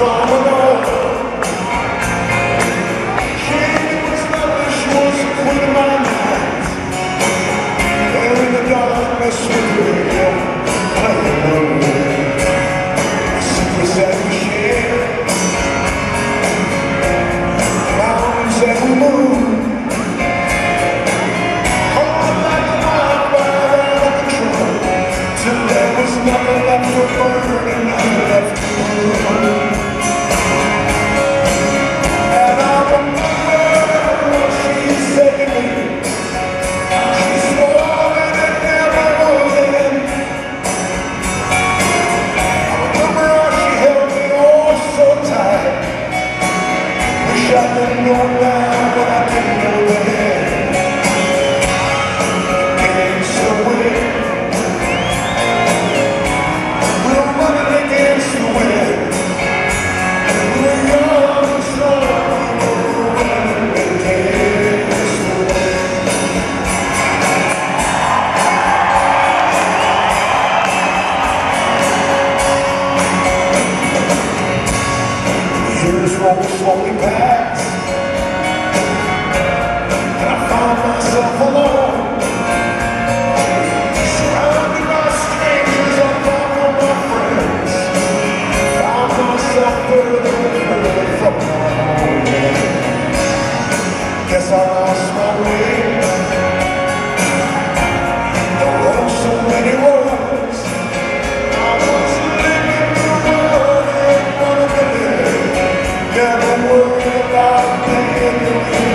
Rock. years rolled slowly past And I found myself Música